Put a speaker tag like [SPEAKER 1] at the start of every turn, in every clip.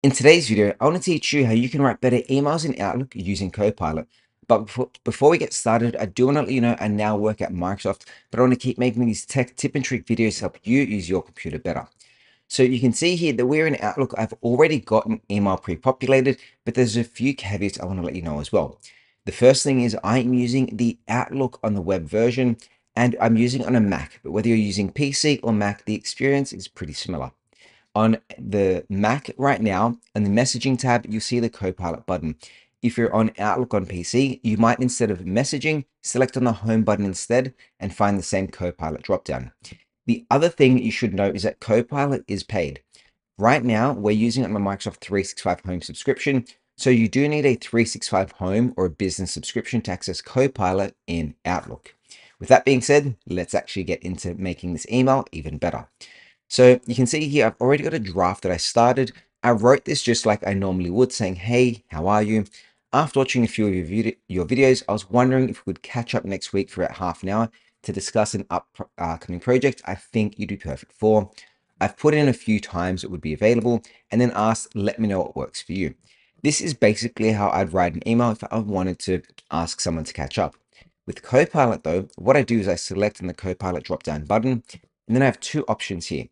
[SPEAKER 1] In today's video, I want to teach you how you can write better emails in Outlook using Copilot. But before, before we get started, I do want to let you know I now work at Microsoft, but I want to keep making these tech tip and trick videos to help you use your computer better. So you can see here that we're in Outlook. I've already got an email pre-populated, but there's a few caveats I want to let you know as well. The first thing is I'm using the Outlook on the web version and I'm using on a Mac, but whether you're using PC or Mac, the experience is pretty similar. On the Mac right now, in the messaging tab, you see the Copilot button. If you're on Outlook on PC, you might instead of messaging, select on the home button instead and find the same Copilot dropdown. The other thing you should know is that Copilot is paid. Right now, we're using it on the Microsoft 365 Home subscription, so you do need a 365 Home or a business subscription to access Copilot in Outlook. With that being said, let's actually get into making this email even better. So you can see here, I've already got a draft that I started. I wrote this just like I normally would saying, hey, how are you? After watching a few of your, your videos, I was wondering if we could catch up next week for about half an hour to discuss an uh, upcoming project I think you'd be perfect for. I've put in a few times it would be available and then asked, let me know what works for you. This is basically how I'd write an email if I wanted to ask someone to catch up. With Copilot though, what I do is I select in the Copilot drop down button and then I have two options here.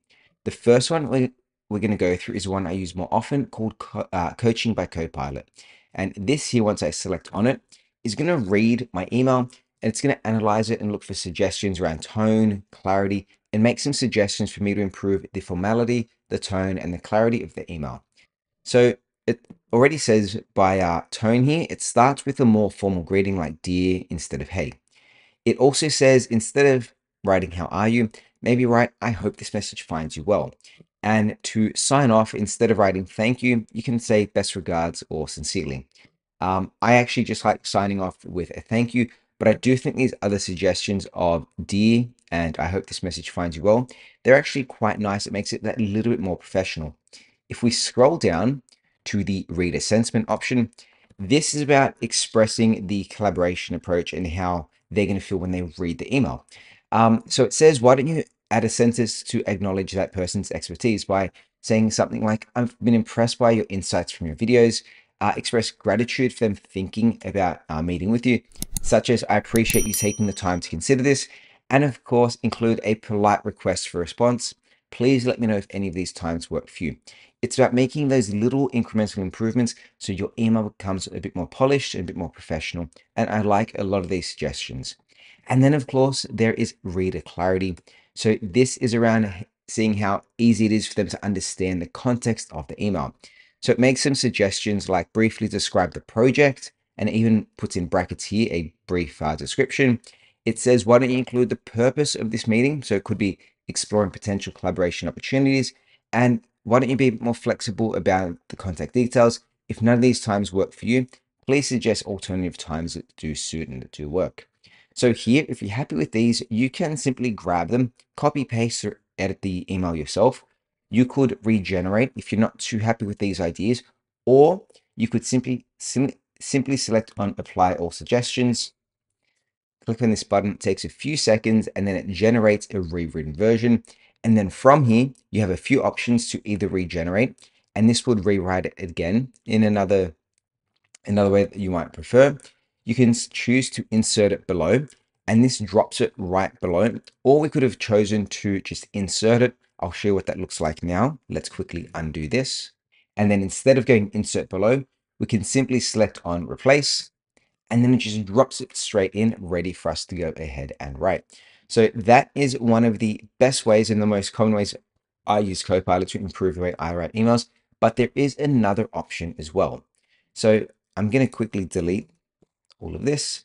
[SPEAKER 1] The first one we're, going to go through is one I use more often called co uh, Coaching by Copilot. And this here, once I select on it, is going to read my email and it's going to analyze it and look for suggestions around tone, clarity, and make some suggestions for me to improve the formality, the tone, and the clarity of the email. So it already says by tone here, it starts with a more formal greeting like dear instead of hey. It also says instead of writing how are you, maybe write, I hope this message finds you well. And to sign off, instead of writing thank you, you can say best regards or sincerely. Um, I actually just like signing off with a thank you, but I do think these other suggestions of dear and I hope this message finds you well, they're actually quite nice. It makes it that little bit more professional. If we scroll down to the reader sentiment option, this is about expressing the collaboration approach and how they're going to feel when they read the email. Um, so it says, why don't you add a sentence to acknowledge that person's expertise by saying something like, I've been impressed by your insights from your videos, uh, express gratitude for them thinking about uh, meeting with you, such as, I appreciate you taking the time to consider this, and of course, include a polite request for response. Please let me know if any of these times work for you. It's about making those little incremental improvements so your email becomes a bit more polished and a bit more professional. And I like a lot of these suggestions. And then, of course, there is reader clarity. So this is around seeing how easy it is for them to understand the context of the email. So it makes some suggestions like briefly describe the project and even puts in brackets here a brief uh, description. It says, why don't you include the purpose of this meeting? So it could be exploring potential collaboration opportunities. And why don't you be more flexible about the contact details? If none of these times work for you, please suggest alternative times that do suit and that do work. So here, if you're happy with these, you can simply grab them, copy, paste, or edit the email yourself. You could regenerate if you're not too happy with these ideas, or you could simply sim simply select on apply all suggestions. Click on this button, it takes a few seconds, and then it generates a rewritten version. And then from here, you have a few options to either regenerate, and this would rewrite it again in another, another way that you might prefer you can choose to insert it below and this drops it right below. Or we could have chosen to just insert it. I'll show you what that looks like now. Let's quickly undo this. And then instead of going insert below, we can simply select on replace and then it just drops it straight in ready for us to go ahead and write. So that is one of the best ways and the most common ways I use Copilot to improve the way I write emails, but there is another option as well. So I'm going to quickly delete all of this.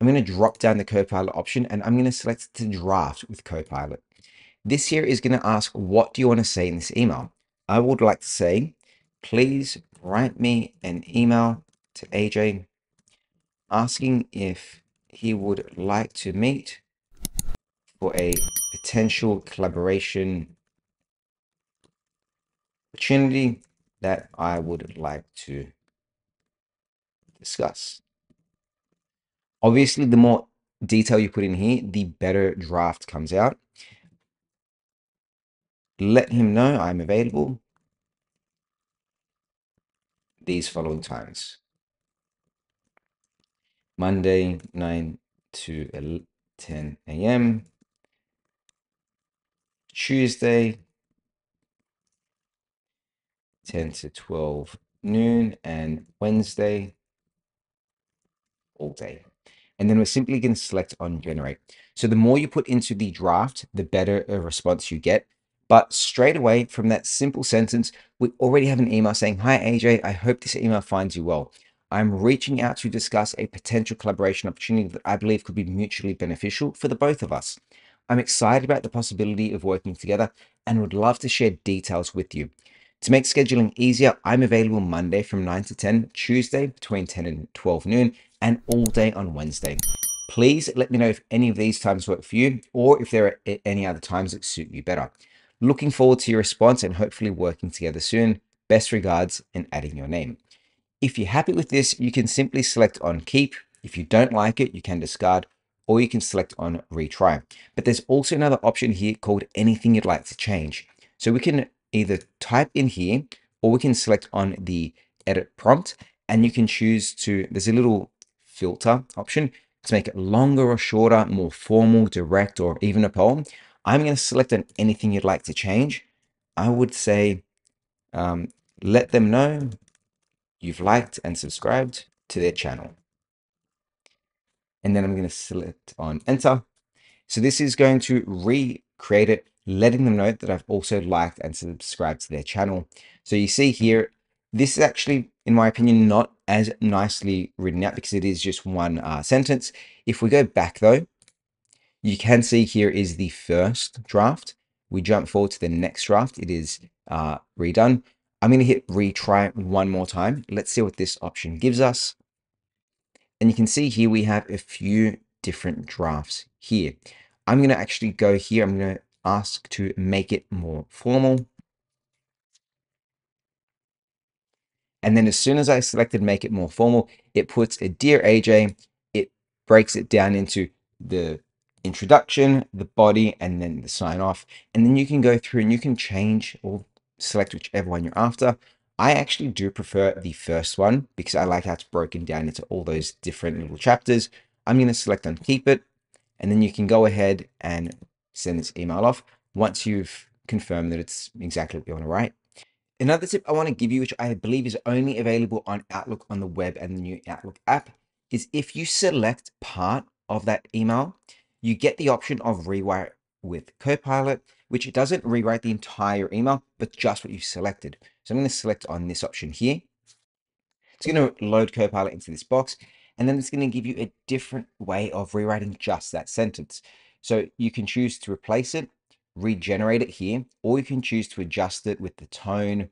[SPEAKER 1] I'm going to drop down the Copilot option and I'm going to select to draft with Copilot. This here is going to ask, what do you want to say in this email? I would like to say, please write me an email to AJ asking if he would like to meet for a potential collaboration opportunity that I would like to discuss. Obviously, the more detail you put in here, the better draft comes out. Let him know I'm available. these following times. Monday, 9 to 10 a.m. Tuesday, 10 to 12 noon, and Wednesday, all day. And then we're simply going to select on generate. So the more you put into the draft, the better a response you get. But straight away from that simple sentence, we already have an email saying, Hi, AJ, I hope this email finds you well. I'm reaching out to discuss a potential collaboration opportunity that I believe could be mutually beneficial for the both of us. I'm excited about the possibility of working together and would love to share details with you. To make scheduling easier, I'm available Monday from 9 to 10, Tuesday between 10 and 12 noon, and all day on Wednesday. Please let me know if any of these times work for you or if there are any other times that suit you better. Looking forward to your response and hopefully working together soon. Best regards and adding your name. If you're happy with this, you can simply select on keep. If you don't like it, you can discard or you can select on retry. But there's also another option here called anything you'd like to change. So we can either type in here or we can select on the edit prompt and you can choose to, there's a little filter option to make it longer or shorter, more formal, direct, or even a poem. I'm going to select on anything you'd like to change. I would say, um, let them know you've liked and subscribed to their channel. And then I'm going to select on enter. So this is going to recreate it, letting them know that I've also liked and subscribed to their channel. So you see here, this is actually, in my opinion, not as nicely written out because it is just one uh, sentence. If we go back though, you can see here is the first draft. We jump forward to the next draft. It is uh, redone. I'm going to hit retry one more time. Let's see what this option gives us. And you can see here we have a few different drafts here. I'm going to actually go here. I'm going to ask to make it more formal. And then as soon as I selected make it more formal, it puts a Dear AJ, it breaks it down into the introduction, the body, and then the sign off. And then you can go through and you can change or select whichever one you're after. I actually do prefer the first one because I like how it's broken down into all those different little chapters. I'm going to select on keep it, and then you can go ahead and send this email off once you've confirmed that it's exactly what you want to write. Another tip I want to give you, which I believe is only available on Outlook on the web and the new Outlook app, is if you select part of that email, you get the option of rewrite with Copilot, which it doesn't rewrite the entire email, but just what you've selected. So I'm going to select on this option here. It's going to load Copilot into this box, and then it's going to give you a different way of rewriting just that sentence. So you can choose to replace it regenerate it here, or you can choose to adjust it with the tone,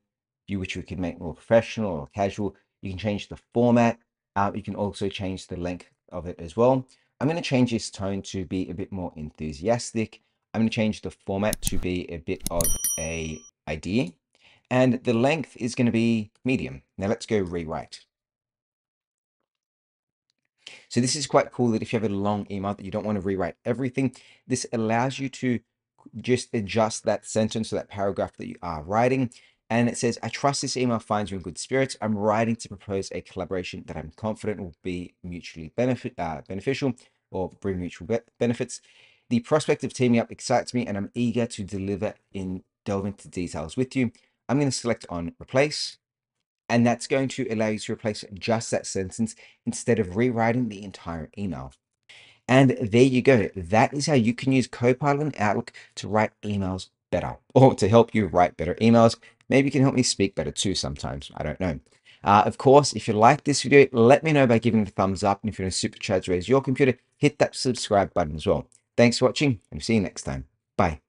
[SPEAKER 1] you which we can make more professional or casual. You can change the format. Uh, you can also change the length of it as well. I'm going to change this tone to be a bit more enthusiastic. I'm going to change the format to be a bit of a idea. And the length is going to be medium. Now let's go rewrite. So this is quite cool that if you have a long email that you don't want to rewrite everything, this allows you to just adjust that sentence or that paragraph that you are writing. And it says, I trust this email finds you in good spirits. I'm writing to propose a collaboration that I'm confident will be mutually benefit, uh, beneficial or bring mutual be benefits. The prospect of teaming up excites me and I'm eager to deliver in delve into details with you. I'm going to select on replace and that's going to allow you to replace just that sentence instead of rewriting the entire email. And there you go. That is how you can use Copilot and Outlook to write emails better or to help you write better emails. Maybe you can help me speak better too sometimes. I don't know. Uh, of course, if you like this video, let me know by giving it a thumbs up. And if you're in a supercharge raise your computer, hit that subscribe button as well. Thanks for watching and see you next time. Bye.